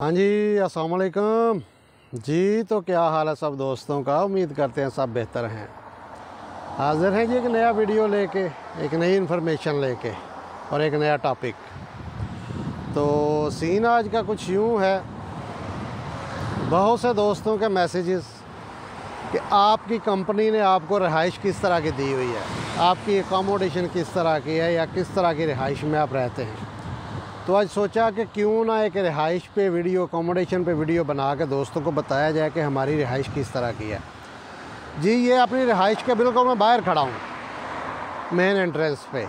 हाँ जी असलकम जी तो क्या हाल है सब दोस्तों का? उम्मीद करते हैं सब बेहतर हैं। हाजिर हैं जी एक नया वीडियो लेके, एक नई इन्फॉर्मेशन लेके और एक नया टॉपिक तो सीन आज का कुछ यूँ है, बहुत से दोस्तों के मैसेजेस कि आपकी कंपनी ने आपको रिहाइश किस तरह की दी हुई है? आपकी अकोमोडेशन किस तरह की है या किस तरह की रिहाइश में आप रहते हैं? तो आज सोचा कि क्यों ना एक रिहाइश पे वीडियो अकोमोडेशन पे वीडियो बना के दोस्तों को बताया जाए कि हमारी रिहाइश किस तरह की है। जी, ये अपनी रिहाइश के बिल्कुल मैं बाहर खड़ा हूँ मेन एंट्रेंस पे।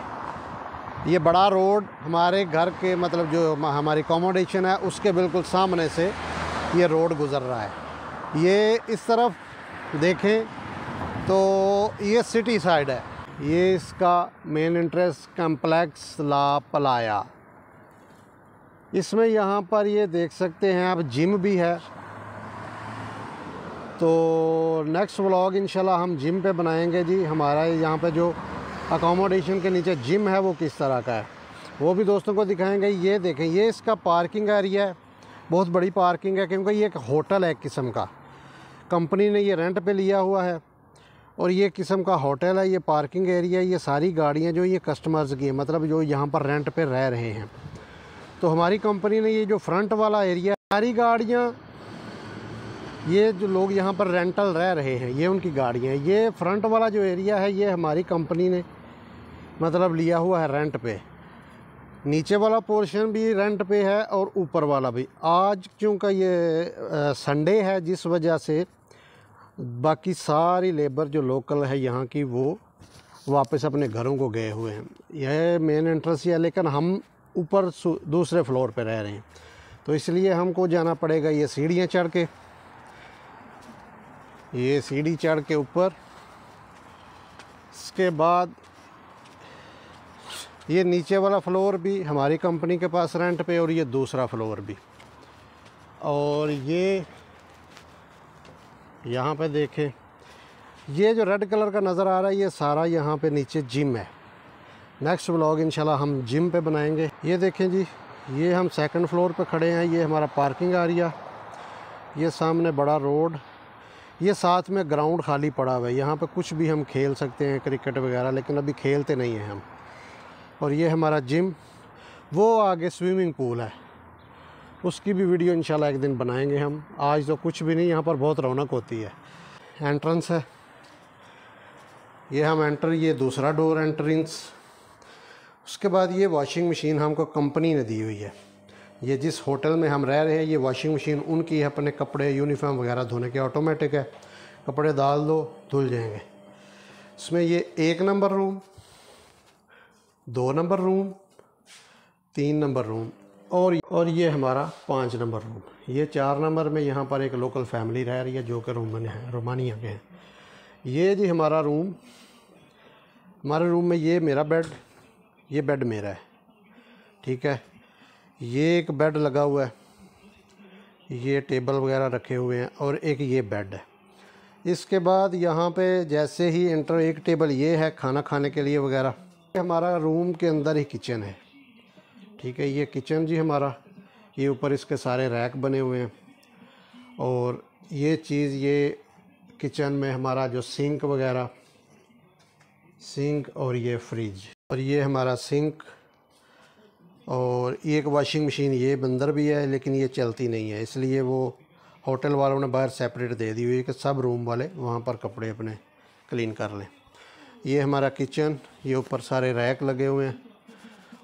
ये बड़ा रोड हमारे घर के मतलब जो हमारी अकोमोडेशन है, उसके बिल्कुल सामने से ये रोड गुज़र रहा है। ये इस तरफ़ देखें तो ये सिटी साइड है। ये इसका मेन एंट्रेंस कम्प्लेक्स ला पलाया इसमें यहाँ पर ये देख सकते हैं आप, जिम भी है। तो नेक्स्ट व्लॉग इंशाल्लाह हम जिम पे बनाएँगे जी। हमारा यहाँ पे जो अकोमोडेशन के नीचे जिम है, वो किस तरह का है। वो भी दोस्तों को दिखाएँगे। ये देखें, ये इसका पार्किंग एरिया है। बहुत बड़ी पार्किंग है, क्योंकि ये एक होटल है एक किस्म का। कंपनी ने ये रेंट पे लिया हुआ है। और ये किस्म का होटल है, ये पार्किंग एरिया ये सारी गाड़ियाँ जो ये कस्टमर्स की हैं मतलब जो यहाँ पर रेंट पे रह रहे हैं। तो हमारी कंपनी ने ये जो फ्रंट वाला एरिया सारी गाड़ियाँ, ये जो लोग यहाँ पर रेंटल रह रहे हैं, ये उनकी गाड़ियाँ ये फ्रंट वाला जो एरिया है, ये हमारी कंपनी ने मतलब लिया हुआ है रेंट पे। नीचे वाला पोर्शन भी रेंट पे है और ऊपर वाला भी। आज क्योंकि ये संडे है, जिस वजह से बाकी सारी लेबर जो लोकल है यहाँ की, वो वापस अपने घरों को गए हुए हैं। यह मेन एंट्रेंस ही है, लेकिन हम ऊपर दूसरे फ्लोर पे रह रहे हैं। तो इसलिए हमको जाना पड़ेगा ये सीढ़ियाँ चढ़ के। ये सीढ़ी चढ़ के ऊपर। इसके बाद ये नीचे वाला फ्लोर भी हमारी कंपनी के पास रेंट पे और ये दूसरा फ्लोर भी। और ये यहाँ पे देखें, ये जो रेड कलर का नज़र आ रहा है, ये सारा यहाँ पे नीचे जिम है। नेक्स्ट ब्लॉग इंशाल्लाह हम जिम पे बनाएँगे। ये देखें जी, ये हम सेकंड फ्लोर पे खड़े हैं। ये हमारा पार्किंग एरिया ये सामने बड़ा रोड ये साथ में ग्राउंड खाली पड़ा हुआ है। यहाँ पे कुछ भी हम खेल सकते हैं क्रिकेट वगैरह, लेकिन अभी खेलते नहीं हैं हम। और ये हमारा जिम वो आगे स्विमिंग पूल है। उसकी भी वीडियो इंशाल्लाह एक दिन बनाएँगे हम। आज तो कुछ भी नहीं, यहाँ पर बहुत रौनक होती है। एंट्रेंस है। ये हम एंटर ये दूसरा डोर एंट्रेंस उसके बाद ये वॉशिंग मशीन हमको कंपनी ने दी हुई है। ये जिस होटल में हम रह रहे हैं, ये वॉशिंग मशीन उनकी है, अपने कपड़े यूनिफॉर्म वगैरह धोने के ऑटोमेटिक है। कपड़े डाल दो, धुल जाएँगे। इसमें ये एक नंबर रूम दो नंबर रूम तीन नंबर रूम और और ये हमारा पाँच नंबर रूम ये चार नंबर में यहाँ पर एक लोकल फैमिली रह रही है, जो कि रोमन है रोमानिया के हैं। ये जी हमारा रूम हमारे रूम में ये मेरा बेड ये बेड मेरा है, ठीक है? ये एक बेड लगा हुआ है, ये टेबल वगैरह रखे हुए हैं और एक ये बेड है। इसके बाद यहाँ पे जैसे ही इंटर, एक टेबल ये है खाना खाने के लिए वगैरह। हमारा रूम के अंदर ही किचन है, ठीक है? ये किचन जी हमारा, ये ऊपर इसके सारे रैक बने हुए हैं और ये चीज़ ये किचन में हमारा जो सिंक वगैरह, सिंक और ये फ्रिज। और ये हमारा सिंक और एक वॉशिंग मशीन ये बंदर भी है, लेकिन ये चलती नहीं है। इसलिए वो होटल वालों ने बाहर सेपरेट दे दी हुई है कि सब रूम वाले वहाँ पर कपड़े अपने क्लीन कर लें। ये हमारा किचन ये ऊपर सारे रैक लगे हुए हैं।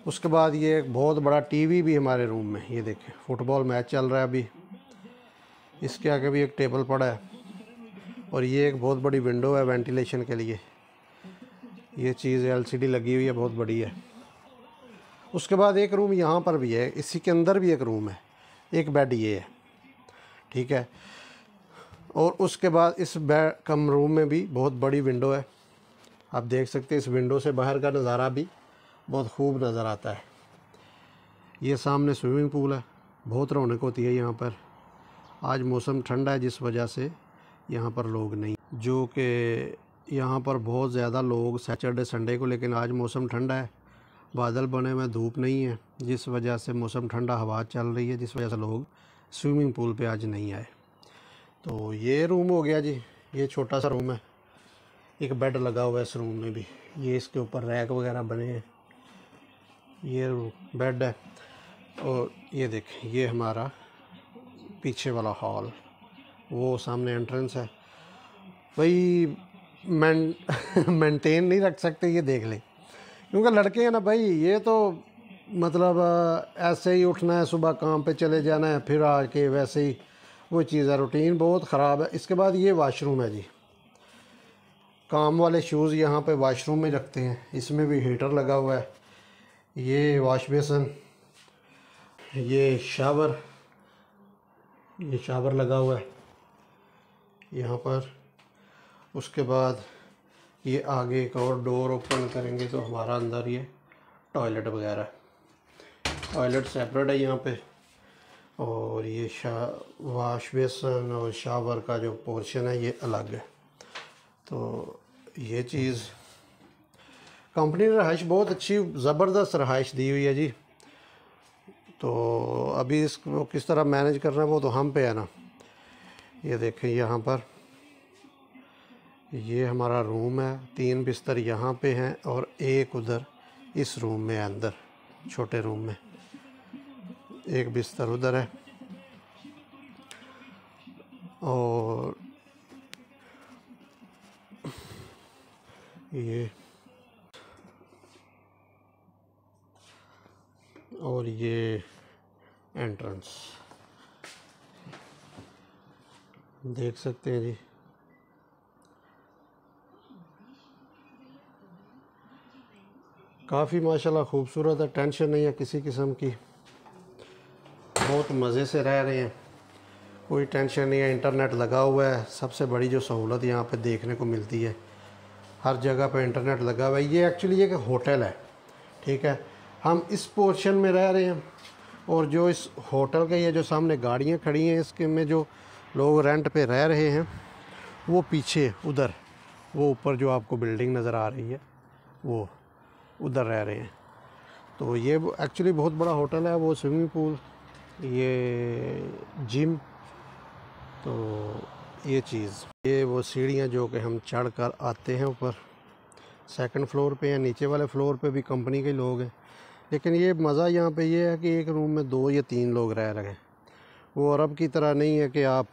उसके बाद ये एक बहुत बड़ा टीवी भी हमारे रूम में, ये देखें फुटबॉल मैच चल रहा है अभी। इसके आगे भी एक टेबल पड़ा है और ये एक बहुत बड़ी विंडो है वेंटिलेशन के लिए। ये चीज़ एलसीडी लगी हुई है, बहुत बड़ी है। उसके बाद एक रूम यहाँ पर भी है, इसी के अंदर भी एक रूम है, एक बेड ये है, ठीक है। और उसके बाद इस बेड कम रूम में भी बहुत बड़ी विंडो है। आप देख सकते हैं, इस विंडो से बाहर का नज़ारा भी बहुत खूब नज़र आता है। ये सामने स्विमिंग पूल है, बहुत रौनक होती है यहाँ पर। आज मौसम ठंडा है, जिस वजह से यहाँ पर लोग नहीं। जो कि यहाँ पर बहुत ज़्यादा लोग सैटरडे, संडे को, लेकिन आज मौसम ठंडा है। बादल बने हुए धूप नहीं है, जिस वजह से मौसम ठंडा हवा चल रही है, जिस वजह से लोग स्विमिंग पूल पे आज नहीं आए। तो ये रूम हो गया जी, ये छोटा सा रूम है। एक बेड लगा हुआ है इस रूम में भी। ये इसके ऊपर रैक वगैरह बने हैं। ये बेड है। और ये देखें, ये हमारा पीछे वाला हॉल। वो सामने एंट्रेंस है। भाई मेंटेन नहीं रख सकते, ये देख लें। क्योंकि लड़के हैं ना भाई, ये तो मतलब ऐसे ही उठना है, सुबह काम पे चले जाना है, फिर आके वैसे ही वो चीज़ है रूटीन बहुत ख़राब है। इसके बाद ये वाशरूम है जी। काम वाले शूज़ यहाँ पे वाशरूम में रखते हैं। इसमें भी हीटर लगा हुआ है। ये वाश बेसन ये शावर ये शावर लगा हुआ है। यहाँ पर उसके बाद ये आगे एक और डोर ओपन करेंगे तो हमारा अंदर ये टॉयलेट वगैरह टॉयलेट सेपरेट है यहाँ पे। और ये शा वाश बेसन और शावर का जो पोर्शन है, ये अलग है। तो ये चीज़ कंपनी ने रहाइश, बहुत अच्छी, ज़बरदस्त रहाइश दी हुई है जी। तो अभी इसको किस तरह मैनेज करना है वो तो हम पे है ना। ये देखें यहाँ पर। ये हमारा रूम है। तीन बिस्तर यहाँ पे हैं और एक उधर इस रूम में अंदर, छोटे रूम में। एक बिस्तर उधर है और ये और ये एंट्रेंस देख सकते हैं जी। काफ़ी माशाल्लाह खूबसूरत है, टेंशन नहीं है किसी किस्म की। बहुत मज़े से रह रहे हैं। कोई टेंशन नहीं है, इंटरनेट लगा हुआ है। सबसे बड़ी जो सहूलत यहाँ पे देखने को मिलती है, हर जगह पे इंटरनेट लगा हुआ है। ये एक्चुअली एक होटल है, ठीक है? हम इस पोर्शन में रह रहे हैं और जो इस होटल के ये जो सामने गाड़ियाँ खड़ी हैं, इसके में जो लोग रेंट पे रह रहे हैं, वो पीछे, उधर, वो ऊपर जो आपको बिल्डिंग नज़र आ रही है, वो। उधर रह रहे हैं। तो ये एक्चुअली बहुत बड़ा होटल है, वो स्विमिंग पूल ये जिम तो ये चीज़। ये वो सीढ़ियाँ जो कि हम चढ़ कर आते हैं ऊपर सेकंड फ्लोर पे या नीचे वाले फ्लोर पे भी कंपनी के लोग हैं। लेकिन ये मज़ा यहाँ पे ये है कि एक रूम में दो या तीन लोग रह रहे हैं। वो अरब की तरह नहीं है कि आप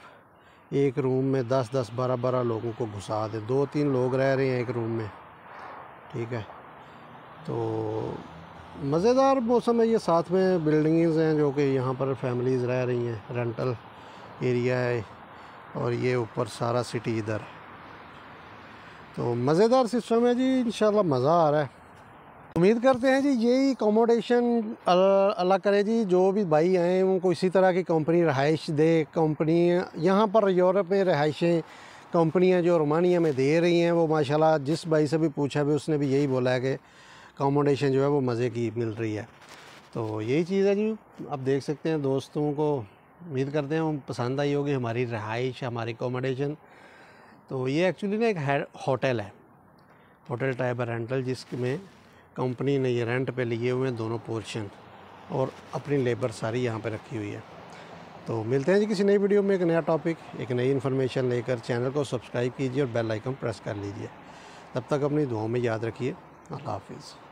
एक रूम में दस दस, बारह बारह लोगों को घुसा दें। दो, तीन लोग रह रहे हैं एक रूम में। ठीक है? तो मज़ेदार मौसम है ये साथ में बिल्डिंग्स हैं जो कि यहाँ पर फैमिलीज़ रह रही हैं। रेंटल एरिया है और ये ऊपर सारा सिटी इधर। है तो मज़ेदार सिस्टम है जी, इंशाल्लाह मज़ा आ रहा है। उम्मीद करते हैं जी, यही अकोमोडेशन अल्लाह करे जी, जो भी भाई आए उनको इसी तरह की कंपनी रहाइश दे। कंपनी यहाँ पर यूरोप में रहाइशें कंपनियाँ जो रोमानिया में दे रही हैं। वो माशाल्लाह जिस भाई से भी पूछा भी उसने भी यही बोला है कि अकोमोडेशन जो है वो मज़े की मिल रही है। तो यही चीज़ है जी। आप देख सकते हैं दोस्तों को उम्मीद करते हैं पसंद आई होगी हमारी रहाइश, हमारी अकोमोडेशन तो ये एक्चुअली ना एक होटल है। होटल टाइप रेंटल जिसमें कंपनी ने ये रेंट पे लिए हुए हैं दोनों पोर्शन और अपनी लेबर सारी यहाँ पे रखी हुई है। तो मिलते हैं जी किसी नई वीडियो में एक नया टॉपिक एक नई इन्फॉर्मेशन लेकर। चैनल को सब्सक्राइब कीजिए और बेल आइकन प्रेस कर लीजिए। तब तक अपनी दुआओं में याद रखिए। अल्लाह हाफिज़।